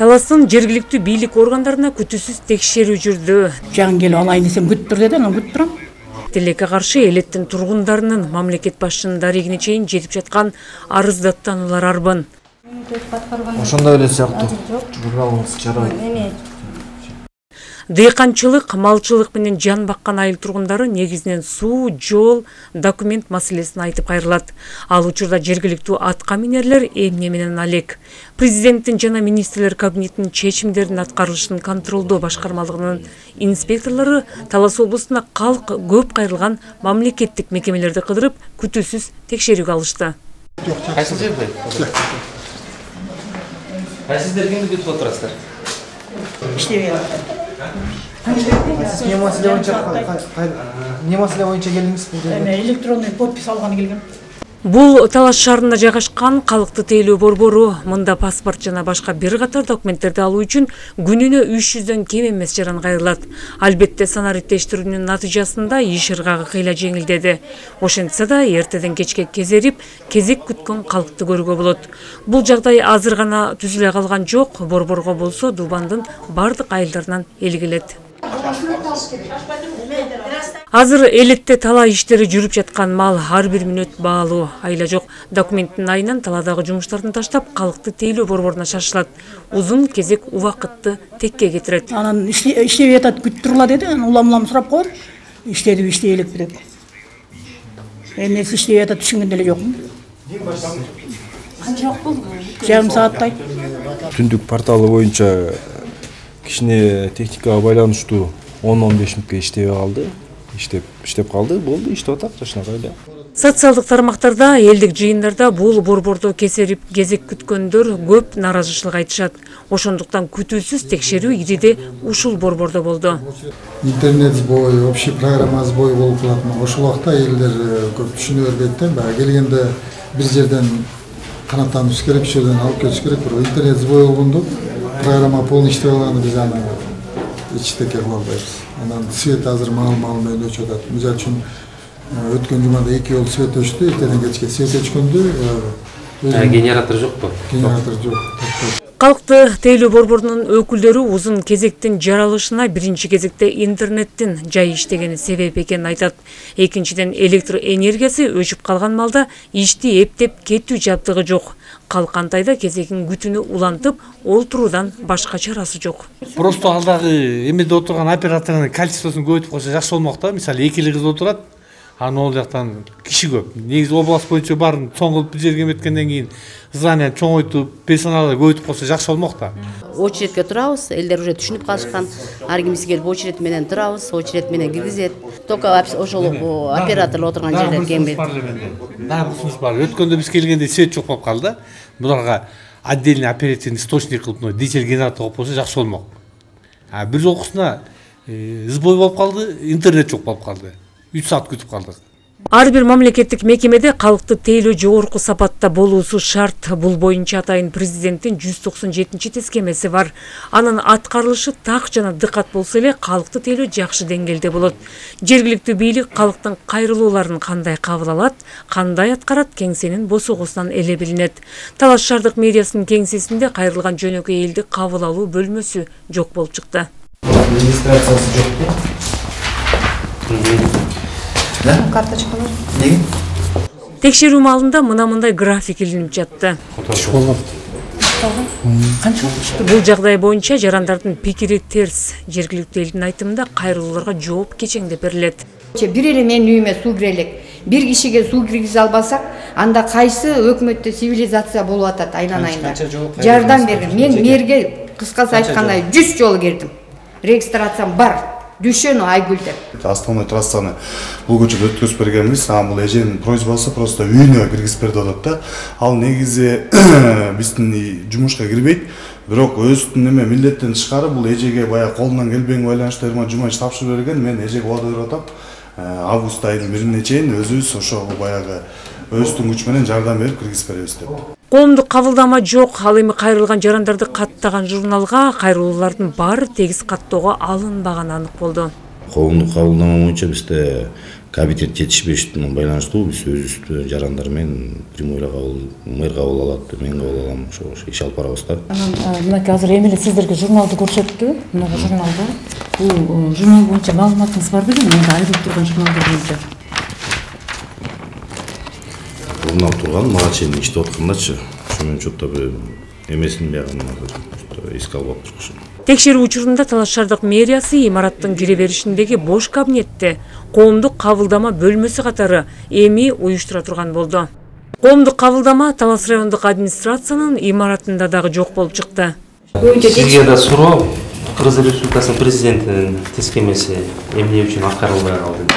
таластын жергиликтүү бийлик органдарына күтүүсүз текшерүү жүрдү жагың келип алайын десем күтүп тур деди анан күтүп турам тилекке каршы элеттин тургундарынын мамлекет башчынын дарегине чейин жетип жаткан арыз даттануулар арбын ошондой эле сыяктуу жарабайт дыйканчылык малчылык менен жан баккан айыл тургундары негизинен суу жол документ маселесин айтып кайрылат. Ал учурда жергиликтүү атка минерлер эмне менен алек? Президенттин жана министрлер кабинетинин чечимдеринин аткарылышын контролдоо башкармалыгынын инспекторлору талас облусунда калк көп кайрылган мамлекеттик мекемелерди кыдырып күтүүсүз текшерүүгө алышты. Кайсыл жерде кайсыздер кимди күтүп отурасыздар? Иштебей атат эмне маселе боюнча эмне маселе боюнча келдиңиз бул жерге эме электронный подпись алганы келгем бул талас шаарында жайгашкан калкты тейлөө борбору мында паспорт жана башка бир катар документтерди алуу үчүн күнүнө үч жүздөн кем эмес жаран кайрылат. Албетте санариптештирүүнүн натыйжасында иш ыргагы кыйла жеңилдеди. Ошентсе да эртеден кечке кезерип кезек күткөн калкты көрүүгө болот. Бул жагдай азыр гана түзүлө калган жок борборго болсо дубандын бардык айылдарынан эл келет азыр элетте талаа иштери жүрүп жаткан мал ар бир мүнөт баалуу айла жок документтин айынан талаадагы жумуштарын таштап калкты тейлөө борборуна шашылат. Узун кезек убакытты текке кетирет. Анан иштебей атат күтүп тургула деди анан улам улам сурап коем иштедиби иштей элекпи деп эмнеси иштебей атат түшүнгөн деле жокмун. Канча убакыт болду жарым сааттай. Түндүк порталы боюнча кичине техникага байланыштуу он он беш мүнөткө иштебей калды иштеп иштеп калды болду иштеп атат жакшынакай эле социалдык тармактарда элдик жыйындарда бул борбордо кесерип кезек күткөндөр көп нааразычылык айтышат ошондуктан күтүүсүз текшерүү ириде ушул борбордо болду интернет сбой общий программа сбой болуп калат. Мына ошол убакта элдер көп түшүнө бербейт да. Баягы келгенде бир жерден канаттаныбыз керек ошол жерден алып келиш керек. Бирок интернет сбой болгондо программа полный иштебей калганда биз аны эчтеке кыла албайбыз. Анан свет азыр маал маал менен өчүп атат мисалы үчүн өткөн жумада эки жолу свет өчтү эртеден кечке свет өчкөндө генератор жокпу генератор жок калкты тейлөө борборунун өкүлдөрү узун кезектин жаралышына биринчи кезекте интернеттин жай иштегени себеп экенин айтат. Экинчиден электр энергиясы өчүп калган маалда ишти эптеп кетүү жабдыгы жок. Калкантайда кезегин күтүүнү улантып олтуруудан башка чарасы жок. Просто ал дагы эмеде отурган оператордун количествосун көбөйтүп койсо жакшы болмок да мисалы эки кыз анан ол жактан киши көп. Негизи область боюнча баарын чоң кылып бир жерге эметкенден кийин зданияны чоңойтуп персоналды көбөйтүп койсо жакшы болмок да очередке турабыз элдер уже түшүнүп калышкан ар кимиси келип очередь менен турабыз очередь менен киргизет только ошол оператор отурган жерлер келбейт дагы бир усунуш бар. Өткөндө биз келгенде свет жок болуп калды буларга отдельный оперативный источник кылып мына дизель генератор коюп койсо жакшы болмок а бир жолкусуна сбой болуп калды интернет жок болуп калды үч саат күтүп калдык ар бир мамлекеттик мекемеде калкты тейлөө жогорку сапатта болуусу шарт. Бул боюнча атайын президенттин жүз токсон жетинчи тескемеси бар. Анын аткарылышы так жана дыкат болсо эле калкты тейлөө жакшы деңгээлде болот. Жергиликтүү бийлик калктын кайрылууларын кандай кабыл алат кандай аткарат кеңсенин босогосунан эле билинет. Талас шаардык мэриясынын кеңсесинде кайрылган жөнөкөй элди кабыл алуу бөлмөсү жок болуп чыкты. Регистрациясы жокпу карточкалар неге? Текшерүү маалында мына мындай график илинип жатты. Канча бул жагдай боюнча жарандардын пикири терс. Жергиликтүү элдин айтымында кайрылууларга жооп кечеңдеп берилет бир эле менин үйүмө суу кире элек. Бир кишиге суу киргизе албасак анда кайсы өкмөттө цивилизация болуп атат айланайында жардам бергин мен мэрге кыскасы айтканда жүз жолу кирдим. Регистрациям бар. Дүйшөнү айгүл деп основной трассаны бул көчөдө өткөзүп бергенбиз анан бул эженин просьбасы просто үйүнө киргизип бер деп атат да ал негизи биздин жумушка кирбейт бирок өзүнүн эме милдеттен тышкары бул эжеге баягы колунан келбегенге байланыштуу эрман жумаевич тапшырып берген мен эжеге убада берип атам август айынын бирине чейин өзүбүз ошо баягы өзүбүздүн күч менен жардам берип киргизип беребиз деп коомдук кабылдама жок. Ал эми кайрылган жарандарды каттаган журналга кайрылуулардын баары тегиз каттоого алынбаганы анык болду. Коомдук кабылдама боюнча бизде кабинет жетишпештиги менен байланыштуу биз өзүбүздү жарандар менен прямой эле кабыл мэр кабыл алат мен кабыл алам ошо иш алып барабыз да. Анан мынакей азыр эми эле сиздерге журналды көрсөттү? Мына журналда? Бул журнал боюнча маалыматыңыз бар белең мында айрылып турган журналдар боюнча журнал турган мага чейин иштеп аткандачы ошо менен че то бир эмесин азыр эске албап туркушум текшерүү учурунда талаш шаардык мэриясы имараттын кире беришиндеги бош кабинетти коомдук кабылдама бөлмөсү катары эми уюштура турган болду коомдук кабылдама талас райондук администрациянын имаратында дагы жок болуп чыкты сизге да суроо кыргыз республикасынын президентинин тескемеси эмне үчүн аткарылбай калды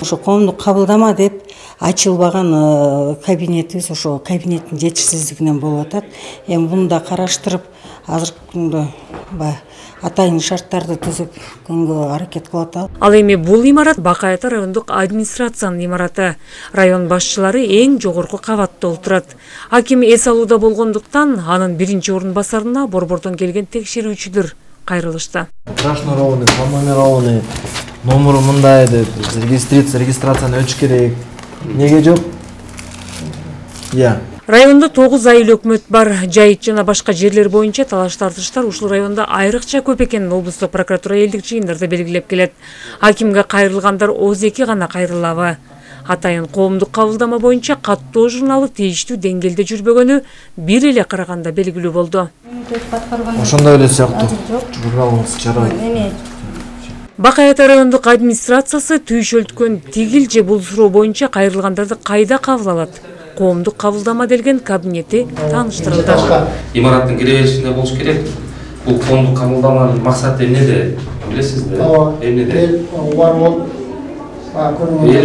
ошо коомдук кабылдама деп ачылбаган э, кабинетибиз ошо кабинеттин жетишсиздигинен болуп атат. Эми буну да караштырып азыркы күндө баягы атайын шарттарды түзүп күнгө аракет кылып атабыз ал эми бул имарат бакай ата райондук администрациянын имараты. Район башчылары эң жогорку кабатта отурат аким эс алууда болгондуктан анын биринчи орун басарына борбордон келген текшерүүчүлөр кайрылышты. Пронумерованный пронумерованный номуру мындай деп регистрация регистрацияны өчүш керек. Эмнеге жок иә. Райондо тогуз айыл өкмөт бар. Жайыт жана башка жерлер боюнча талаш тартыштар ушул райондо айрыкча көп экенин облустук прокуратура элдик жыйындарда белгилеп келет. Акимге кайрылгандар ооз эки гана кайрылабы. Атайын коомдук кабылдама боюнча каттоо журналы тийиштүү деңгээлде жүрбөгөнү бир эле караганда белгилүү болду. Ошондой эле сыяктуу. Бакай ата райондук администрациясы түйшөлткөн тигил же бул суроо боюнча кайрылгандарды кайда кабыл алат? Коомдук кабылдама делген кабинети тааныштырылды имараттын кире беришинде болуш керек. Бул коомдук кабылдаманын максаты эмнеде билесиз да эмнеде эл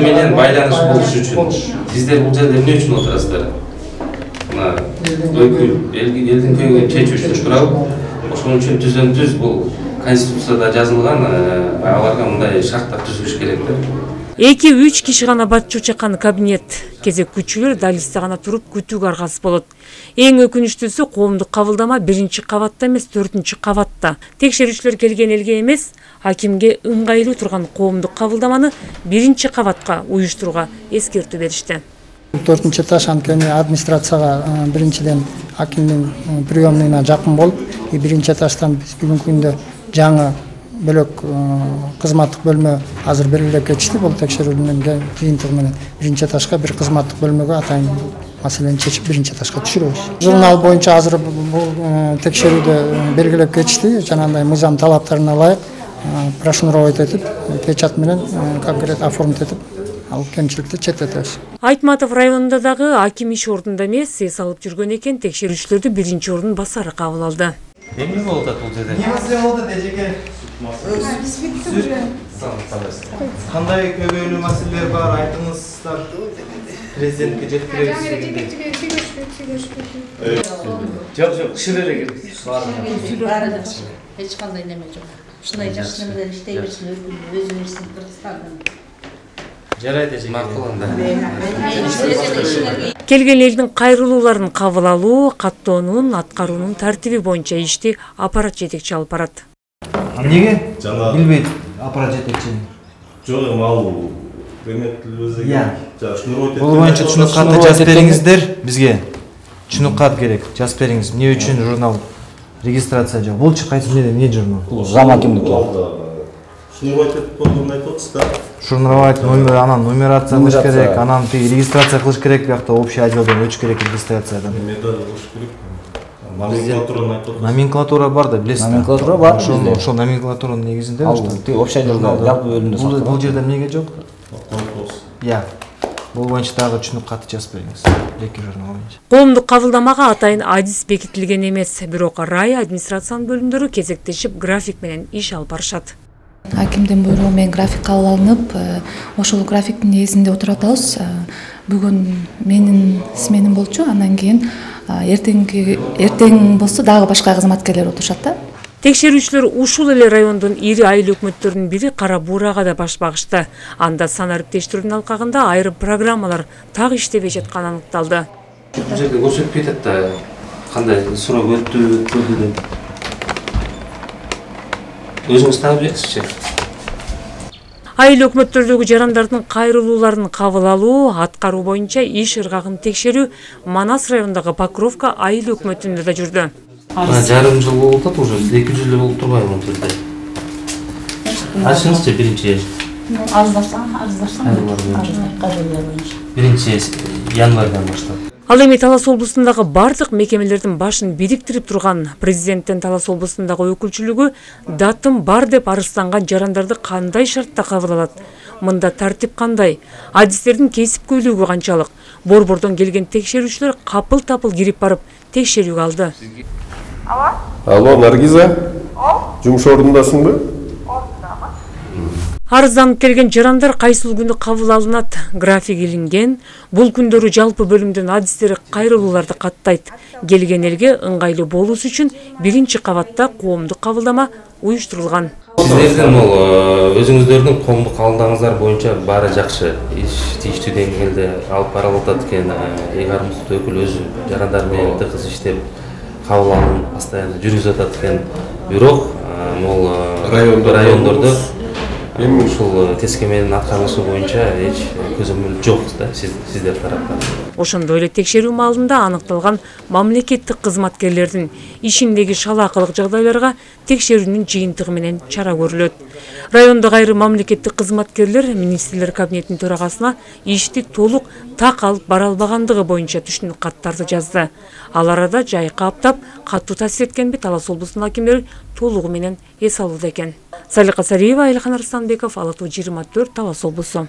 менен байланыш болуш үчүн. сиздер бул жерде эмне үчүн отурасыздар? Мына элдин көйгөйүн чечүү үчүн туурабы ошон үчүн түздөн түз бул. Конституцияда жазылган аларга мындай шарттар түзүлүш керек да эки үч киши гана батчу чакан кабинет кезек күтүүчүлөр далисте гана туруп күтүүгө аргасыз болот. Эң өкүнүчтүүсү коомдук кабылдама биринчи кабатта эмес төртүнчү кабатта. Текшерүүчүлөр келген элге эмес акимге ыңгайлуу турган коомдук кабылдаманы биринчи кабатка уюштурууга эскертүү беришти. Төртүнчү этаж анткени администрацияга э, биринчиден акимдин э, приемныйына жакын болуп и биринчи этаждан биз бүгүнкү күндө жаңы бөлөк кызматтык бөлмө азыр белгилеп кетишти бул текшерүүнүн жыйынтыгы менен биринчи этажга бир кызматтык бөлмөгө атайын. Маселени чечип биринчи этажга түшүрөбүз журнал боюнча азыр бул текшерүүдө белгилеп кетишти жанагындай мыйзам талаптарына ылайык прошнуровать этип печать менен конкрет оформить этип ал кемчиликти четтетебиз айтматов районунда дагы аким иш ордунда эмес эс алып жүргөн экен текшерүүчүлөрдү биринчи ордун басары кабыл алды. Эмне болуп атат бул жерде эмне маселе болуп атат эжеке кандай көйгөйлүү маселелер бар айтыңыздар президентке жеткиребиз жок жок түшүрө эле керек эч кандай неме жок ушундай жакшы немелер иштей берсин өзү берсин кыргызстандан жарайт эжеке макул анда келген элдин кайрылууларын кабыл алуу каттоонун аткаруунун тартиби боюнча ишти аппарат жетекчи алып барат эмнеге билбейт аппарат жетекчи жок эми ал эметилбесе Иә. керек. Бул боюнча түшүнүк катты жазып бериңиздер бизге түшүнүк кат керек. жазып бериңиз эмне үчүн журнал регистрация жок булчу кайсы эмне журнал? Бул зам акимдики шнуровать этип койгонун айтып атасыз да шурновать номер анан нумерация кылыш керек анан тиги регистрация кылыш керек биякта общий отделден өтүш керек регистрациядан медаль кылыш керек. Номенклатураны айтып номенклатура бар да билесиз Номенклатура бар ошол ошол номенклатуранын негизинде Ал тиги общий отделде, жалпы бөлүмдө бул сакталат. бул жерде эмнеге жок иә. Бул боюнча дагы түшүнүк катты жазып бериңиз эки журнал боюнча коомдук кабылдамага атайын адис бекитилген эмес бирок рай администрациянын бөлүмдөрү кезектешип график менен иш алып барышат. Акимдин буйругу менен график кабыл алынып э, ошол графиктин негизинде отуруп атабыз Э, бүгүн менин сменам болчу андан кийин э, эртеңки эртең болсо дагы башка кызматкерлер отурушат да. Текшерүүчүлөр ушул эле райондун ири айыл өкмөттөрүнүн бири кара буурага да баш багышты анда сан ариктештирүүнүн алкагында айрым программалар так иштебей жатканы аныкталды. Бул жерде көрсөтпөй атат да кандай суроо өттү өтпөдү деп өзүңүз таап бересизчи айыл өкмөттөрдөгү жарандардын кайрылууларын кабыл алуу аткаруу боюнча иш ыргагын текшерүү манас районундагы покровка айыл өкмөтүндө да жүрдү мына жарым жыл болуп атат уже эки жүз эле болуп турбайбы бул жерде. Ачыңызчы биринчи арыздашсаң арыздашсаң боюнча биринчи январдан баштап ал эми талас облусундагы бардык мекемелердин башын бириктирип турган президенттин талас облусундагы өкүлчүлүгү датым бар деп арызданган жарандарды кандай шартта кабыл алат? Мында тартип кандай? Адистердин кесипкөйлүгү канчалык? Борбордон келген текшерүүчүлөр капыл тапыл кирип барып текшерүүгө алды. Алло? Наргиза? Жумуш ордундасыңбы? Арызданып келген жарандар кайсыл күнү кабыл алынат график илинген бул күндөрү жалпы бөлүмдүн адистери кайрылууларды каттайт келген элге ыңгайлуу болуусу үчүн биринчи кабатта коомдук кабылдама уюштурулган сиздердин бул өзүңүздөрдүн коомдук кабылдамаңыздар боюнча баары жакшы иш тийиштүү деңгээлде алып барылып атат экен эйгар мукту өкүл өзү жарандар менен тыгыз иштеп кабыл алуун постоянно жүргүзүп атат экен бирок могул райондордо ушул тескеменин аткарылышы боюнча эч көзөмөл жок да сиздер тараптан ошондой эле текшерүү маалында аныкталган мамлекеттик кызматкерлердин ишиндеги шалаакылык жагдайларга текшерүүнүн жыйынтыгы менен чара көрүлөт райондогу айрым мамлекеттик кызматкерлер министрлер кабинетинин төрагасына ишти толук так алып бара албагандыгы боюнча түшүнүк каттарды жазды. Ал арада жай каптап катуу таасир эткенби талас облусунун акимдери толугу менен эс алууда экен. Салика сариева айлхан арыстанбеков ала тоо жыйырма төрт талас облусу